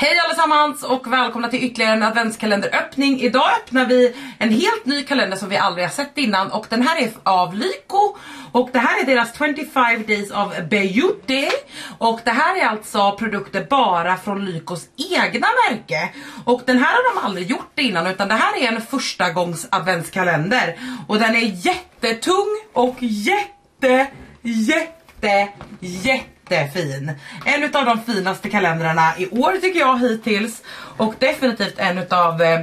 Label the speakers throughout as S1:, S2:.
S1: Hej allesammans och välkomna till ytterligare en adventskalenderöppning. Idag öppnar vi en helt ny kalender som vi aldrig har sett innan och den här är av Lyko. Och det här är deras 25 days of beauty. Och det här är alltså produkter bara från Lykos egna märke. Och den här har de aldrig gjort innan utan det här är en första gångs adventskalender och den är jättetung och jätte jätte jätte jättefin. En av de finaste kalendrarna i år tycker jag hittills. Och definitivt en utav eh,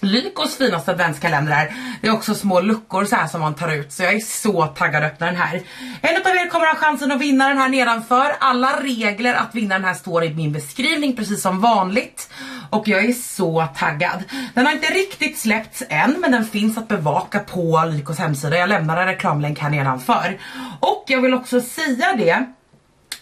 S1: Lykos finaste adventskalendrar. Det är också små luckor så här som man tar ut så jag är så taggad att öppna den här. En av er kommer ha chansen att vinna den här nedanför. Alla regler att vinna den här står i min beskrivning precis som vanligt. Och jag är så taggad. Den har inte riktigt släppts än men den finns att bevaka på Lykos hemsida. Jag lämnar en reklamlänk här nedanför. Och jag vill också säga det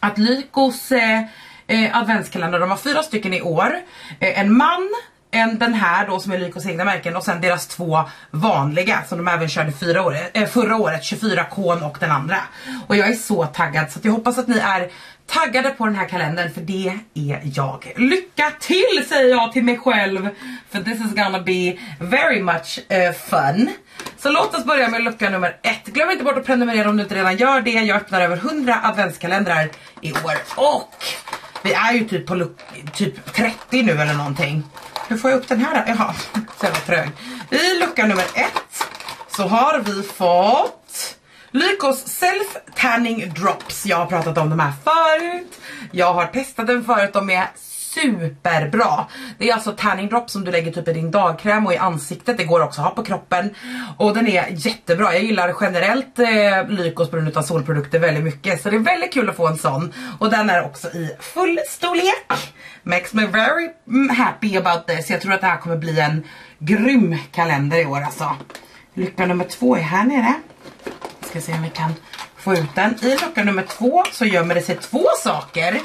S1: att Lykos eh, eh, adventskalender, de har fyra stycken i år. Eh, en man, en, den här då som är Lykos egna märken och sen deras två vanliga som de även körde fyra året, eh, förra året, 24 kon och den andra. Och jag är så taggad så jag hoppas att ni är taggade på den här kalendern för det är jag. Lycka till säger jag till mig själv för this is gonna be very much uh, fun. Så låt oss börja med lucka nummer ett. Glöm inte bort att prenumerera om du inte redan gör det. Jag öppnar över 100 adventskalendrar i år. Och vi är ju typ på typ 30 nu eller någonting. Hur får jag upp den här då? Jaha, så jävla trög. I lucka nummer ett så har vi fått Lykos Self Tanning Drops. Jag har pratat om de här förut. Jag har testat den förut. De är superbra. Det är alltså tanning drop som du lägger typ i din dagkräm och i ansiktet. Det går också att ha på kroppen. Och den är jättebra. Jag gillar generellt eh, Lykos på grund av solprodukter väldigt mycket. Så det är väldigt kul att få en sån. Och den är också i full storlek. Makes me very happy about this. Jag tror att det här kommer bli en grym kalender i år alltså. Lucka nummer två är här nere. Ska se om vi kan få ut den. I lucka nummer två så gömmer det sig två saker.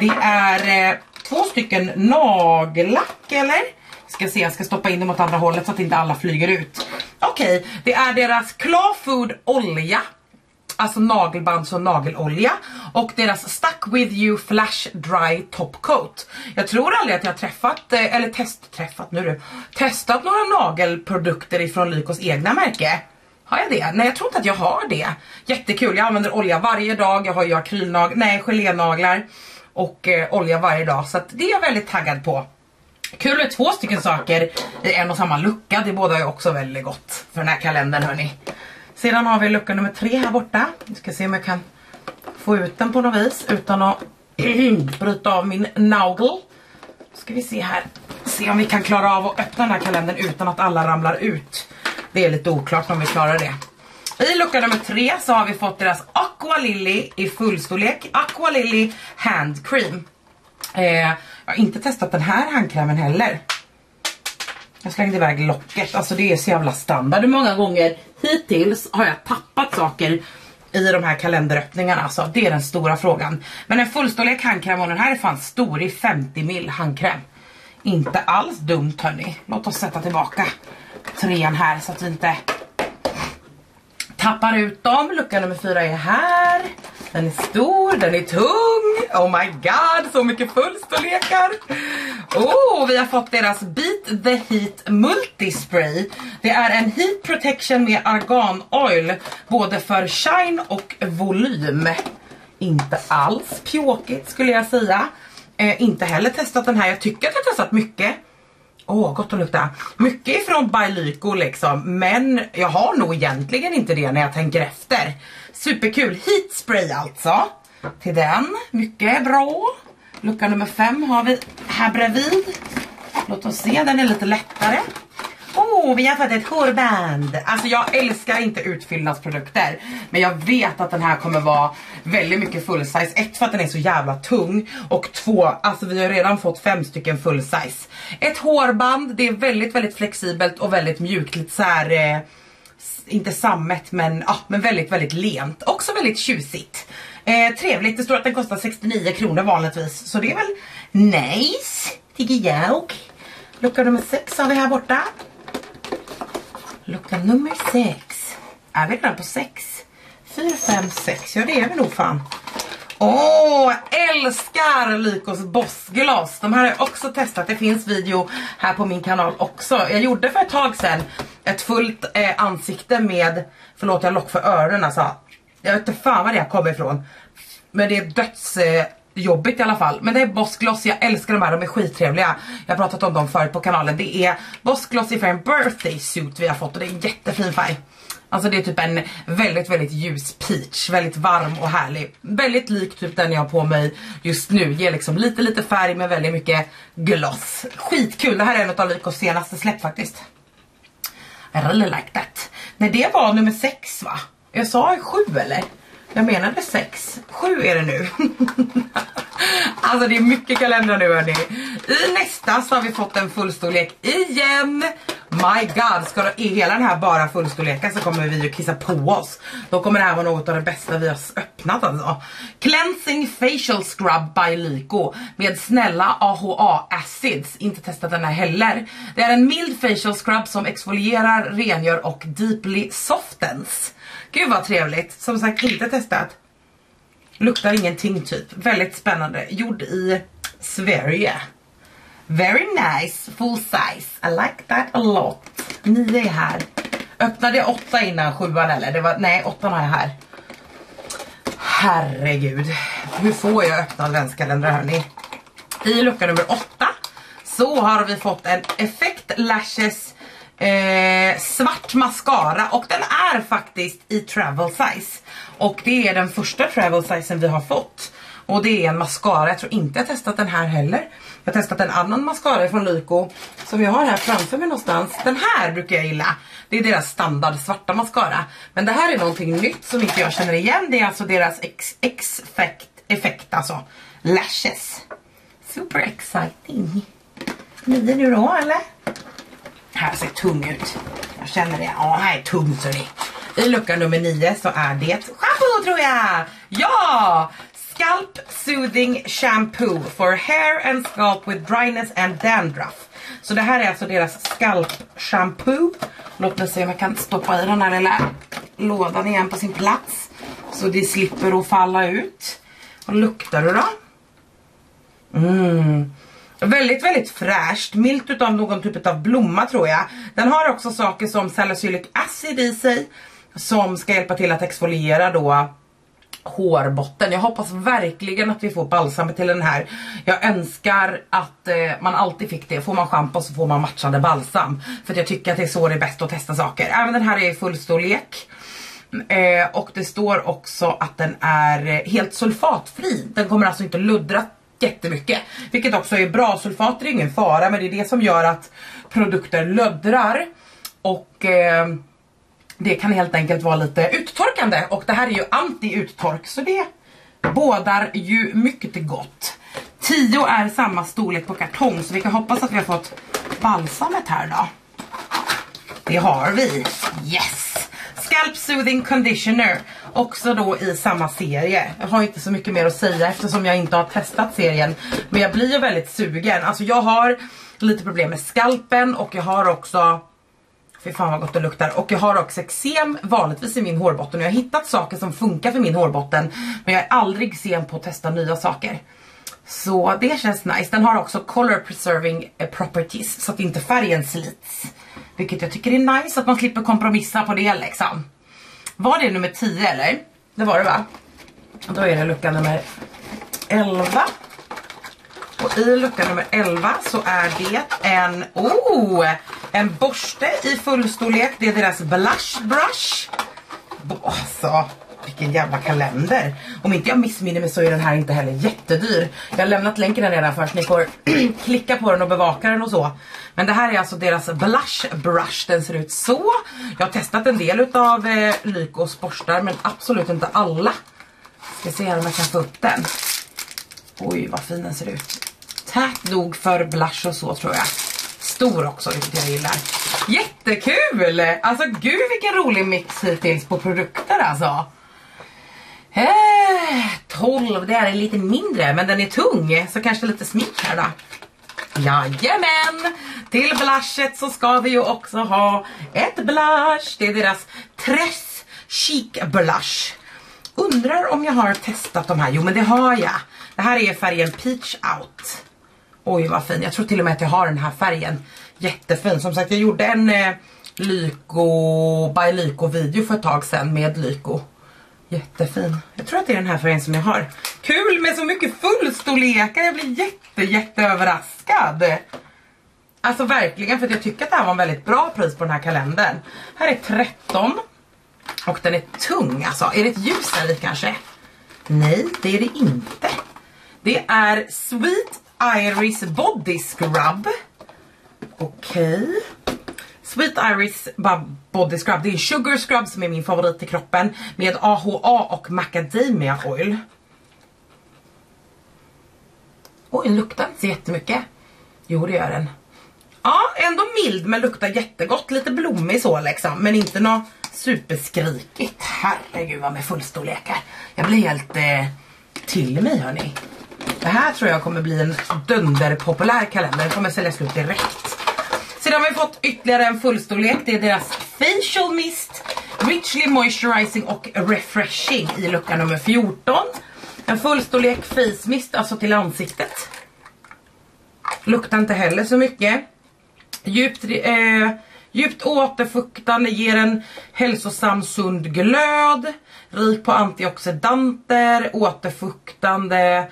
S1: Det är eh, två stycken nagellack eller? Ska se, jag ska stoppa in dem åt andra hållet så att inte alla flyger ut. Okej, okay, det är deras Claw Food olja. Alltså nagelband och nagelolja. Och deras Stuck With You Flash Dry Top Coat. Jag tror aldrig att jag har träffat, eh, eller testträffat, nu du, testat några nagelprodukter ifrån Lykos egna märke. Har jag det? Nej jag tror inte att jag har det. Jättekul, jag använder olja varje dag, jag har ju akrylnaglar, nej gelénaglar och eh, olja varje dag. Så det är jag väldigt taggad på. Kul med två stycken saker i en och samma lucka. Det båda är också väldigt gott för den här kalendern hörni. Sedan har vi lucka nummer tre här borta. Vi ska se om jag kan få ut den på något vis utan att bryta av min nagel. Ska vi se här. Se om vi kan klara av att öppna den här kalendern utan att alla ramlar ut. Det är lite oklart om vi klarar det. I lucka nummer tre så har vi fått deras Aqua Lily i fullstorlek. Aqua Lily Hand Cream. Eh, jag har inte testat den här handkrämen heller. Jag slängde iväg locket, alltså det är så jävla standard. Hur många gånger hittills har jag tappat saker i de här kalenderöppningarna alltså. Det är den stora frågan. Men en fullstorlek handkräm och den här är fan stor i 50 mil handkräm. Inte alls dumt hörni. Låt oss sätta tillbaka trean här så att vi inte tappar ut dem. Lucka nummer fyra är här. Den är stor, den är tung. Oh my god, så mycket fullstorlekar. Oh, vi har fått deras Beat the Heat Multispray. Det är en heat protection med argan oil. Både för shine och volym. Inte alls pjåkigt skulle jag säga. Eh, inte heller testat den här. Jag tycker att jag har testat mycket. Åh, oh, gott att lukta. Mycket ifrån Bylyko liksom, men jag har nog egentligen inte det när jag tänker efter. Superkul, heat spray alltså. Till den, mycket bra. Lucka nummer fem har vi här bredvid. Låt oss se, den är lite lättare. Oh, vi har fått ett hårband. Alltså jag älskar inte utfyllnadsprodukter. Men jag vet att den här kommer vara väldigt mycket full size. Ett för att den är så jävla tung. Och två, alltså vi har redan fått fem stycken full size. Ett hårband, det är väldigt väldigt flexibelt och väldigt mjukt. Lite så här, eh, inte sammet men, ah, men väldigt väldigt lent. Också väldigt tjusigt. Eh, trevligt, det står att den kostar 69 kronor vanligtvis. Så det är väl nice, tycker jag. Lucka nummer sex har vi här borta. Lucka nummer sex. Är vi redan på 6? 4, 5, 6. Ja det är vi nog fan. Åh, älskar Lykos bossglas! De här har jag också testat. Det finns video här på min kanal också. Jag gjorde för ett tag sedan ett fullt eh, ansikte med, förlåt jag lock för öronen alltså. Jag vet inte fan var det kommer ifrån. Men det är döds... Eh, jobbigt i alla fall. Men det är Boss Gloss, jag älskar de här, de är skittrevliga. Jag har pratat om dem förut på kanalen. Det är Boss Gloss i färgen birthday suit vi har fått och det är en jättefin färg. Alltså det är typ en väldigt väldigt ljus peach, väldigt varm och härlig. Väldigt lik typ den jag har på mig just nu. Ger liksom lite lite färg med väldigt mycket gloss. Skitkul, det här är en av Lykos senaste släpp faktiskt. I really like that. Nej det var nummer sex va? Jag sa sju eller? Jag menade sex. Sju är det nu. alltså det är mycket kalendrar nu hörni. I nästa så har vi fått en fullstorlek igen. My god, ska i hela den här bara fullstorleken så kommer vi ju kissa på oss. Då kommer det här vara något av det bästa vi har öppnat alltså. Cleansing Facial Scrub by Lyko med snälla AHA acids. Inte testat den här heller. Det är en mild facial scrub som exfolierar, rengör och deeply softens. Gud vad trevligt. Som sagt inte testat. Luktar ingenting typ. Väldigt spännande. Gjord i Sverige. Very nice, full size. I like that a lot. Nio är här. Öppnade jag åtta innan sjuan eller? Det var, nej, åttan har jag här. Herregud. Hur får jag öppna adventskalendrar hörni? I lucka nummer åtta så har vi fått en Effect Lashes eh, svart mascara och den är faktiskt i travel size. Och det är den första travel sizen vi har fått. Och det är en mascara, jag tror inte jag testat den här heller. Jag har testat en annan mascara från Lyko som jag har här framför mig någonstans. Den här brukar jag gilla. Det är deras standard svarta mascara. Men det här är någonting nytt som inte jag känner igen. Det är alltså deras X-effekt, effekt alltså. Lashes. Super exciting. Nio nu då eller? Här ser tung ut. Jag känner det. Ja, här är tungt hörni. I lucka nummer nio så är det shampoo tror jag. Ja! Scalp Soothing Shampoo for hair and scalp with dryness and dandruff. Så det här är alltså deras scalp shampoo. Låt mig se om jag kan stoppa i den här lilla lådan igen på sin plats. Så det slipper att falla ut. Vad luktar du då? Mm. Väldigt, väldigt fräscht. Milt utav någon typ av blomma tror jag. Den har också saker som salicylic acid i sig. Som ska hjälpa till att exfoliera då hårbotten. Jag hoppas verkligen att vi får balsam till den här. Jag önskar att eh, man alltid fick det. Får man schampo så får man matchande balsam. För jag tycker att det är så det är bäst att testa saker. Även den här är i fullstorlek. Eh, och det står också att den är eh, helt sulfatfri. Den kommer alltså inte luddra jättemycket. Vilket också är bra. Sulfater är ingen fara men det är det som gör att produkter löddrar Och... Eh, det kan helt enkelt vara lite uttorkande och det här är ju anti-uttork så det bådar ju mycket gott. 10 är samma storlek på kartong så vi kan hoppas att vi har fått balsamet här då. Det har vi. Yes! Scalp Soothing Conditioner. Också då i samma serie. Jag har inte så mycket mer att säga eftersom jag inte har testat serien. Men jag blir ju väldigt sugen. Alltså jag har lite problem med skalpen och jag har också Fy fan vad gott det luktar. Och jag har också eksem vanligtvis i min hårbotten. Och jag har hittat saker som funkar för min hårbotten. Men jag är aldrig sen på att testa nya saker. Så det känns nice. Den har också color preserving eh, properties. Så att inte färgen slits. Vilket jag tycker är nice. Att man slipper kompromissa på det liksom. Var det nummer 10 eller? Det var det va? Då är det lucka nummer 11. Och i lucka nummer 11 så är det en, oh, en borste i fullstorlek. Det är deras blush brush. Alltså, vilken jävla kalender. Om inte jag missminner mig så är den här inte heller jättedyr. Jag har lämnat länken där redan först. Ni får klicka på den och bevaka den och så. Men det här är alltså deras blush brush. Den ser ut så. Jag har testat en del utav eh, Lykos borstar men absolut inte alla. Ska se om jag kan få upp den. Oj vad fin den ser ut. Tät nog för blush och så tror jag. Stor också, vilket jag gillar. Jättekul! Alltså gud vilken rolig mix hittills på produkter alltså. Eh, 12, det är lite mindre men den är tung så kanske lite smink här då. Jajamän! Till blushet så ska vi ju också ha ett blush. Det är deras Tress Chic Blush. Undrar om jag har testat de här. Jo men det har jag. Det här är färgen Peach Out. Oj vad fin. Jag tror till och med att jag har den här färgen. Jättefin. Som sagt jag gjorde en eh, Lyko by Lyko video för ett tag sedan med Lyko. Jättefin. Jag tror att det är den här färgen som jag har. Kul med så mycket fullstorlekar. Jag blir jätte jätte överraskad. Alltså verkligen för att jag tycker att det här var en väldigt bra pris på den här kalendern. Här är 13. Och den är tung alltså. Är det ett ljus här i kanske? Nej, det är det inte. Det är Sweet Iris Body Scrub. Okej. Okay. Sweet Iris Body Scrub. Det är Sugar Scrub som är min favorit i kroppen. Med AHA och Macadamia Oil. Oj, den luktar inte så jättemycket. Jo, det gör den. Ja, ändå mild men luktar jättegott. Lite blommig så liksom. Men inte något superskrikigt. Herregud vad med fullstorlekar. Jag blir helt eh, till mig hörni. Det här tror jag kommer bli en dunderpopulär kalender. Den kommer sälja slut direkt. Sedan har vi fått ytterligare en fullstorlek. Det är deras Facial Mist. Richly Moisturizing och Refreshing i lucka nummer 14. En fullstorlek face mist, alltså till ansiktet. Luktar inte heller så mycket. Djupt, eh, djupt återfuktande, ger en hälsosam sund glöd. Rik på antioxidanter, återfuktande.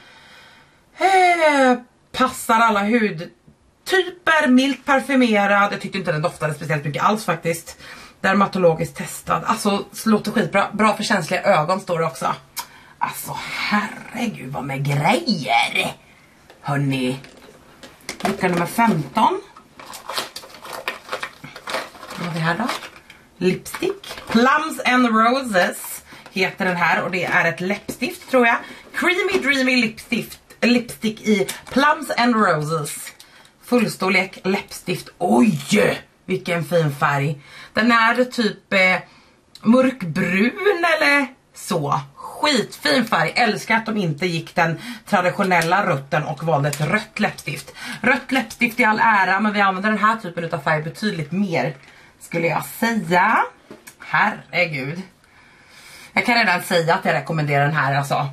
S1: Eh, passar alla hud... Typer milt parfymerad. Jag tyckte inte den doftade speciellt mycket alls faktiskt. Dermatologiskt testad. Alltså låter skitbra. Bra för känsliga ögon står det också. Alltså herregud vad med grejer. Hörni. Lucka nummer 15. Vad har vi här då? Lipstick. Plums and Roses heter den här och det är ett läppstift tror jag. Creamy Dreamy Lipstift, lipstick i Plums and Roses. Fullstorlek läppstift. Oj! Vilken fin färg. Den är typ eh, mörkbrun eller så. Skitfin färg. Älskar att de inte gick den traditionella rutten och valde ett rött läppstift. Rött läppstift i all ära men vi använder den här typen av färg betydligt mer skulle jag säga. Herregud. Jag kan redan säga att jag rekommenderar den här alltså.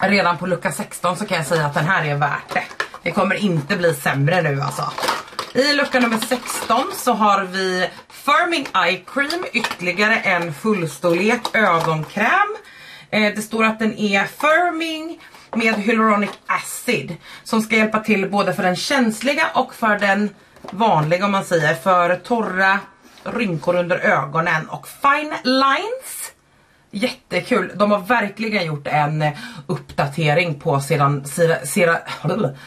S1: Redan på lucka 16 så kan jag säga att den här är värt det. Det kommer inte bli sämre nu alltså. I lucka nummer 16 så har vi Firming Eye Cream, ytterligare en fullstorlek ögonkräm. Eh, det står att den är firming med hyaluronic acid som ska hjälpa till både för den känsliga och för den vanliga om man säger, för torra rynkor under ögonen och fine lines. Jättekul, de har verkligen gjort en eh, uppdatering på sedan Sira, Sira,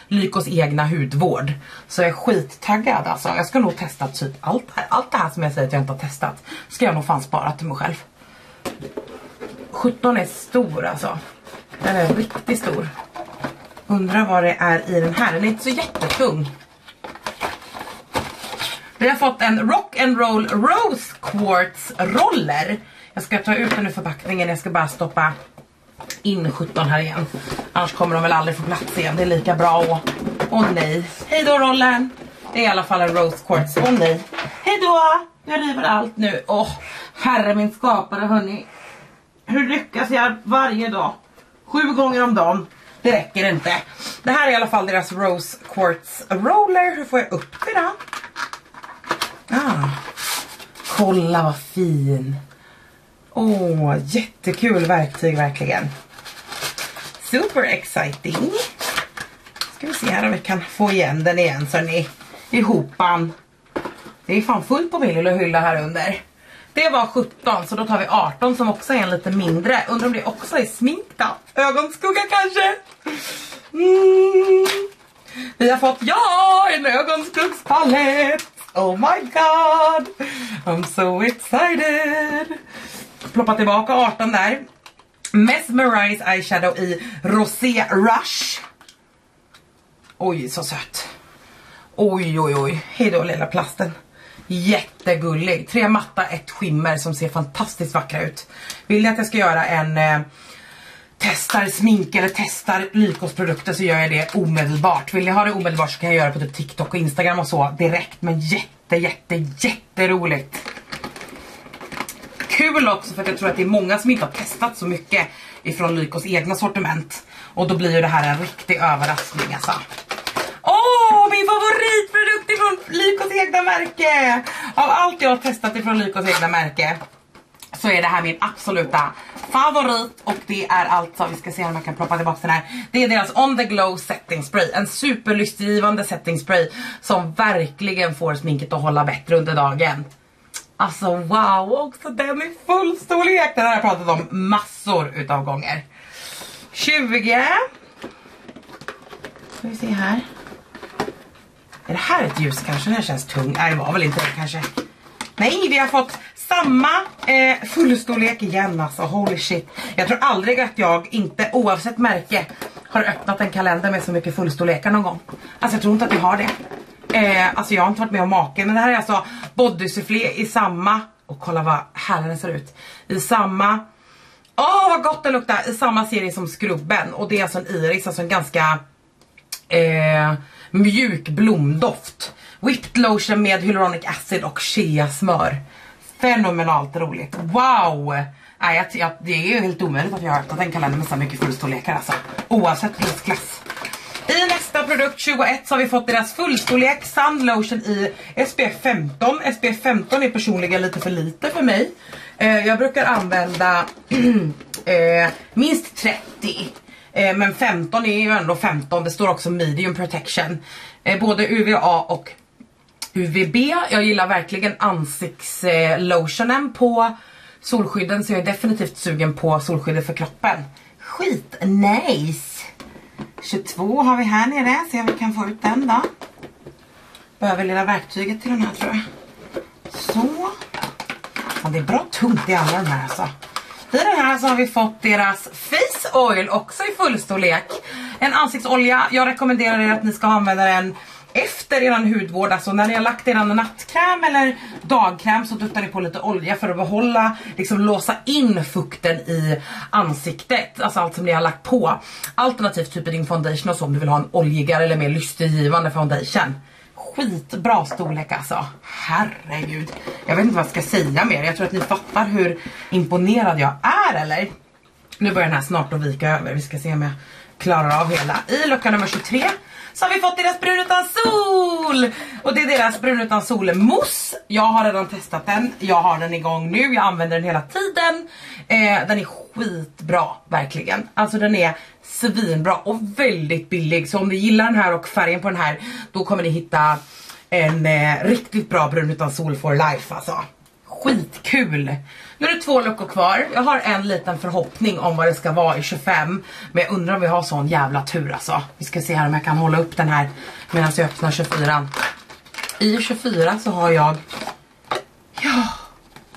S1: Lykos egna hudvård. Så jag är skittaggad alltså, jag ska nog testa typ allt det här, allt det här som jag säger att jag inte har testat. Ska jag nog fan spara till mig själv. 17 är stor alltså. Den är riktigt stor. Undrar vad det är i den här, den är inte så jättetung. Vi har fått en Rock and Roll Rose Quartz roller. Jag ska ta ut den ur förpackningen, jag ska bara stoppa in 17 här igen. Annars kommer de väl aldrig få plats igen, det är lika bra och... Åh nej. Hej då rollen. Det är i alla fall en Rose Quartz, åh nej. Hej då! Jag river allt nu. Åh, herre min skapare hörni. Hur lyckas jag varje dag? Sju gånger om dagen. Det räcker inte. Det här är i alla fall deras Rose Quartz Roller. Hur får jag upp det då? Ah. Kolla vad fin. Åh, oh, jättekul verktyg verkligen. Super exciting. Ska vi se här om vi kan få igen den igen så ni ihopan. Det är fan fullt på min lilla hylla här under. Det var 17 så då tar vi 18 som också är en lite mindre. Undrar om det också är smink då? Ögonskugga kanske? Mm. Vi har fått, ja, en ögonskuggspalett! Oh my god! I'm so excited! Ploppa tillbaka 18 där. Mesmerize eyeshadow i Rosé Rush. Oj, så söt. Oj, oj, oj. Hejdå lilla plasten. Jättegullig. Tre matta, ett skimmer som ser fantastiskt vackra ut. Vill ni att jag ska göra en eh, testar smink eller testar Lykos produkter så gör jag det omedelbart. Vill ni ha det omedelbart så kan jag göra det på typ TikTok och Instagram och så direkt. Men jätte, jätte, jätteroligt kul också för att jag tror att det är många som inte har testat så mycket ifrån Lykos egna sortiment. Och då blir ju det här en riktig överraskning alltså. Åh, oh, min favoritprodukt ifrån Lykos egna märke! Av allt jag har testat ifrån Lykos egna märke så är det här min absoluta favorit och det är alltså, vi ska se om jag kan ploppa tillbaka den här. Det är deras On The Glow setting spray, en superlystgivande setting spray som verkligen får sminket att hålla bättre under dagen. Alltså wow, också den i full storlek. Den har jag pratat om massor utav gånger. 20. Ska vi se här. Är det här ett ljus kanske? Den här känns tung. Nej det var väl inte det kanske. Nej vi har fått samma eh, fullstorlek igen alltså, holy shit. Jag tror aldrig att jag inte oavsett märke har öppnat en kalender med så mycket fullstorlekar någon gång. Alltså jag tror inte att vi har det. Eh, alltså jag har inte varit med om maken men det här är alltså bodysufflé i samma, och kolla vad härlig den ser ut. I samma, åh oh, vad gott den luktar, i samma serie som skrubben. Och det är alltså en iris, alltså en ganska eh, mjuk blomdoft. Whipped lotion med hyaluronic acid och shea smör. Fenomenalt roligt. Wow! Nej, jag, jag, det är ju helt omöjligt att jag har öppnat en kalender med så mycket fullstorlekar alltså. Oavsett prisklass. Nästa produkt 21 så har vi fått deras fullstorlek Sun Lotion i SPF 15. SPF 15 är personligen lite för lite för mig. Eh, jag brukar använda eh, minst 30. Eh, men 15 är ju ändå 15. Det står också medium protection. Eh, både UVA och UVB. Jag gillar verkligen ansiktslotionen på solskydden så jag är definitivt sugen på solskyddet för kroppen. Skit nice. 22 har vi här nere, se om vi kan få ut den då. Behöver lilla verktyget till den här tror jag. Så. Ja, det är bra tungt i alla de här alltså. I den här så har vi fått deras Face Oil också i fullstorlek. En ansiktsolja, jag rekommenderar er att ni ska använda den efter eran hudvård, alltså när ni har lagt eran nattkräm eller dagkräm så duttar ni på lite olja för att behålla, liksom låsa in fukten i ansiktet, alltså allt som ni har lagt på. Alternativt typ i din foundation och så om du vill ha en oljigare eller mer lystergivande foundation. Skitbra storlek alltså, herregud. Jag vet inte vad jag ska säga mer, jag tror att ni fattar hur imponerad jag är eller? Nu börjar den här snart att vika över, vi ska se om jag klarar av hela. I lucka nummer 23 så har vi fått deras brun utan sol! Och det är deras brun utan sol mousse. Jag har redan testat den, jag har den igång nu, jag använder den hela tiden. Eh, den är skitbra, verkligen. Alltså den är svinbra och väldigt billig. Så om ni gillar den här och färgen på den här, då kommer ni hitta en eh, riktigt bra brun utan sol for life alltså. Skitkul! Nu är det två luckor kvar. Jag har en liten förhoppning om vad det ska vara i 25. Men jag undrar om vi har sån jävla tur alltså. Vi ska se här om jag kan hålla upp den här medan jag öppnar 24. I 24 så har jag... Ja,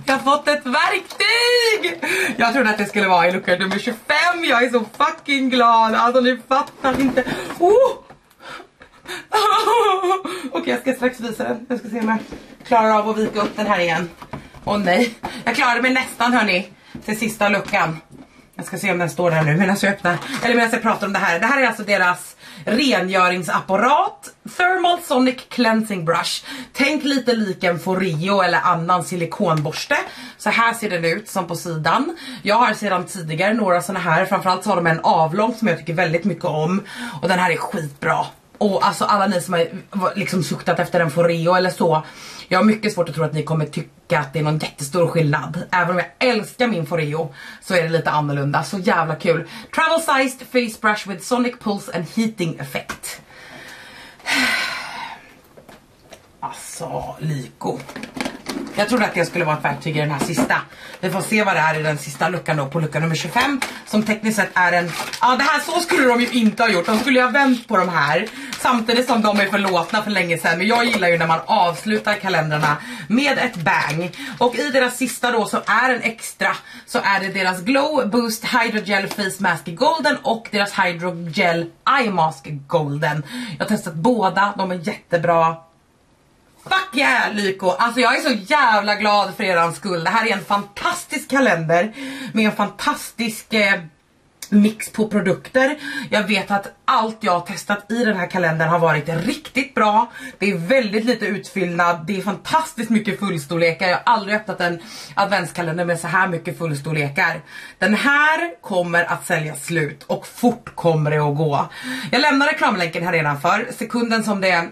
S1: jag har fått ett verktyg! Jag trodde att det skulle vara i lucka nummer 25. Jag är så fucking glad. Alltså ni fattar inte. Oh! Okej, okay, jag ska strax visa den. Jag ska se om jag klarar av att vika upp den här igen. Åh oh, nej, jag klarade mig nästan hörni till sista luckan. Jag ska se om den står där nu medan jag öppnar, eller medan jag pratar om det här. Det här är alltså deras rengöringsapparat, Thermal Sonic Cleansing Brush. Tänk lite lik en Foreo eller annan silikonborste. Så här ser den ut som på sidan. Jag har sedan tidigare några såna här, framförallt så har de en avlång som jag tycker väldigt mycket om. Och den här är skitbra. Och alltså alla ni som har liksom suktat efter en Foreo eller så jag har mycket svårt att tro att ni kommer tycka att det är någon jättestor skillnad. Även om jag älskar min Foreo så är det lite annorlunda. Så jävla kul. Travel sized face brush with sonic pulse and heating effect. Alltså, Lyko. Jag trodde att det skulle vara ett verktyg i den här sista. Vi får se vad det är i den sista luckan då på lucka nummer 25. Som tekniskt sett är en... Ja det här så skulle de ju inte ha gjort. De skulle ju ha vänt på de här. Samtidigt som de är förlåtna för länge sedan. Men jag gillar ju när man avslutar kalendrarna med ett bang. Och i deras sista då så är en extra. Så är det deras Glow Boost Hydrogel Face Mask Golden och deras Hydrogel Eye Mask Golden. Jag har testat båda, de är jättebra. Fuck yeah Lyko! Alltså jag är så jävla glad för eran skull. Det här är en fantastisk kalender med en fantastisk eh, mix på produkter. Jag vet att allt jag har testat i den här kalendern har varit riktigt bra. Det är väldigt lite utfyllnad, det är fantastiskt mycket fullstorlekar. Jag har aldrig öppnat en adventskalender med så här mycket fullstorlekar. Den här kommer att sälja slut och fort kommer det att gå. Jag lämnar reklamlänken här redan för sekunden som det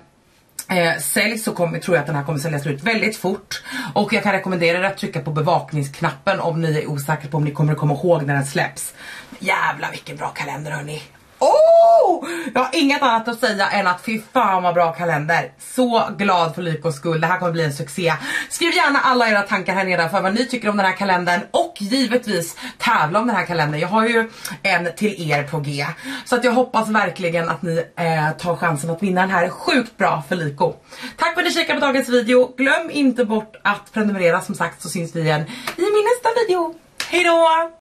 S1: eh, säljs så kommer, tror jag att den här kommer säljas ut väldigt fort. Och jag kan rekommendera er att trycka på bevakningsknappen om ni är osäkra på om ni kommer komma ihåg när den släpps. Jävlar vilken bra kalender hörni. Oh! Jag har inget annat att säga än att fy fan vad bra kalender. Så glad för Lykos skull, det här kommer bli en succé. Skriv gärna alla era tankar här nedanför vad ni tycker om den här kalendern och givetvis tävla om den här kalendern. Jag har ju en till er på G. Så att jag hoppas verkligen att ni eh, tar chansen att vinna den här sjukt bra för Lyko. Tack för att ni kikade på dagens video. Glöm inte bort att prenumerera som sagt så syns vi igen i min nästa video. Hejdå!